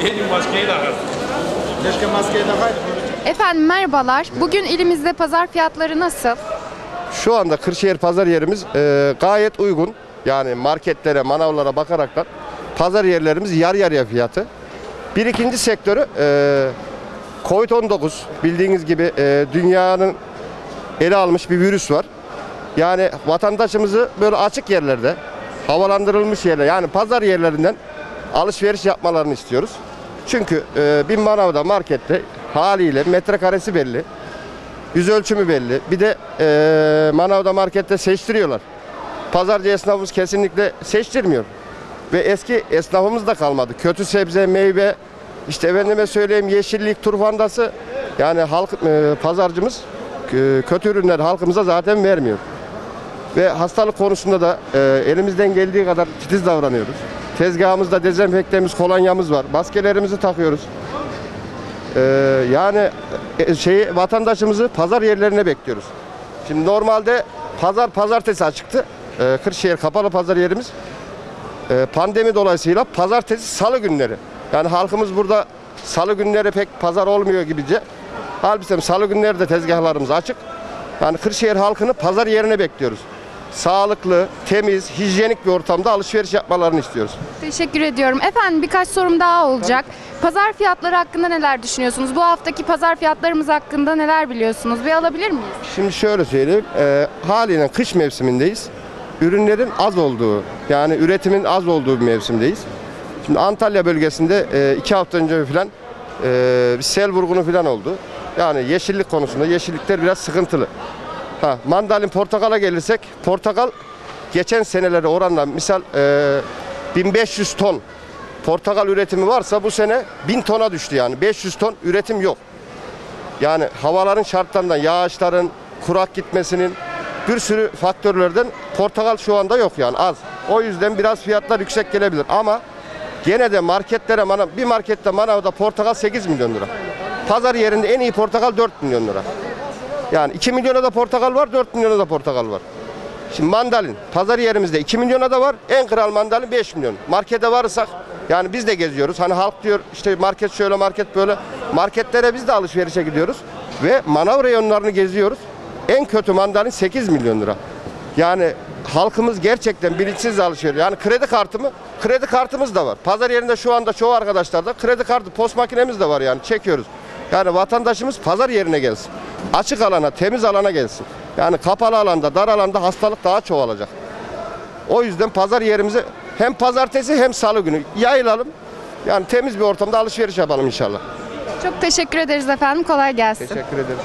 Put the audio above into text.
Maskeyi takar. Keşke maskeyi takaydı. Efendim merhabalar. Bugün ilimizde pazar fiyatları nasıl? Şu anda Kırşehir pazar yerimiz e, gayet uygun. Yani marketlere, manavlara bakaraktan pazar yerlerimiz yarı yarıya fiyatı. Bir ikinci sektörü e, Covid-19 bildiğiniz gibi e, dünyanın ele almış bir virüs var. Yani vatandaşımızı böyle açık yerlerde, havalandırılmış yerler yani pazar yerlerinden alışveriş yapmalarını istiyoruz. Çünkü e, bir manavda, markette haliyle metrekaresi belli. Yüz ölçümü belli. Bir de eee manavda markette seçtiriyorlar. Pazarcı esnafımız kesinlikle seçtirmiyor. Ve eski esnafımız da kalmadı. Kötü sebze, meyve, işte efendime söyleyeyim yeşillik, turfandası. Yani halk eee, pazarcımız eee, kötü ürünler halkımıza zaten vermiyor. Ve hastalık konusunda da eee, elimizden geldiği kadar titiz davranıyoruz. Tezgahımızda dezenfektemiz, kolonyamız var. Maskelerimizi takıyoruz. Ee, yani e, şeyi vatandaşımızı pazar yerlerine bekliyoruz. Şimdi normalde pazar pazartesi açıktı. Ee, Kırşehir kapalı pazar yerimiz. Ee, pandemi dolayısıyla pazartesi salı günleri. Yani halkımız burada salı günleri pek pazar olmuyor gibice. Halbuki salı günleri de tezgahlarımız açık. Yani Kırşehir halkını pazar yerine bekliyoruz. Sağlıklı, temiz, hijyenik bir ortamda alışveriş yapmalarını istiyoruz. Teşekkür ediyorum. Efendim birkaç sorum daha olacak. Pazar fiyatları hakkında neler düşünüyorsunuz? Bu haftaki pazar fiyatlarımız hakkında neler biliyorsunuz? Bir alabilir miyiz? Şimdi şöyle söyleyeyim. E, haliyle kış mevsimindeyiz. Ürünlerin az olduğu, yani üretimin az olduğu bir mevsimdeyiz. Şimdi Antalya bölgesinde e, iki hafta önce falan e, bir sel vurgunu falan oldu. Yani yeşillik konusunda yeşillikler biraz sıkıntılı. Ha, mandalin portakala gelirsek, portakal geçen senelere oranla misal e, 1500 ton portakal üretimi varsa bu sene 1000 tona düştü yani. 500 ton üretim yok. Yani havaların şartlarından, yağışların, kurak gitmesinin bir sürü faktörlerden portakal şu anda yok yani az. O yüzden biraz fiyatlar yüksek gelebilir ama gene de marketlere manav, bir markette manavda portakal 8 milyon lira. Pazar yerinde en iyi portakal 4 milyon lira. Yani 2 milyona da portakal var, 4 milyona da portakal var. Şimdi mandalin pazar yerimizde 2 milyona da var. En kral mandalin 5 milyon. Markete varırsak yani biz de geziyoruz. Hani halk diyor işte market şöyle market böyle. Marketlere biz de alışverişe gidiyoruz. Ve manav reyonlarını geziyoruz. En kötü mandalin 8 milyon lira. Yani halkımız gerçekten bilinçsiz alışveriş. Yani kredi kartı mı? Kredi kartımız da var. Pazar yerinde şu anda çoğu arkadaşlarda kredi kartı, post makinemiz de var yani çekiyoruz. Yani vatandaşımız pazar yerine gelsin. Açık alana, temiz alana gelsin. Yani kapalı alanda, dar alanda hastalık daha çoğalacak. O yüzden pazar yerimizi hem pazartesi hem salı günü yayılalım. Yani temiz bir ortamda alışveriş yapalım inşallah. Çok teşekkür ederiz efendim. Kolay gelsin. Teşekkür ederim.